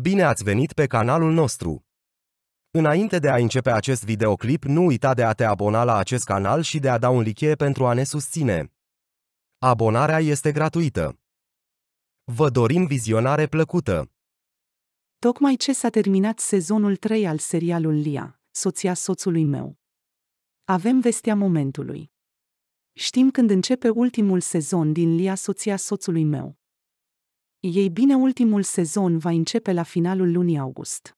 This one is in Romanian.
Bine ați venit pe canalul nostru! Înainte de a începe acest videoclip, nu uita de a te abona la acest canal și de a da un like pentru a ne susține. Abonarea este gratuită. Vă dorim vizionare plăcută! Tocmai ce s-a terminat sezonul 3 al serialului Lia, soția soțului meu. Avem vestea momentului. Știm când începe ultimul sezon din Lia, soția soțului meu. Ei bine, ultimul sezon va începe la finalul lunii august.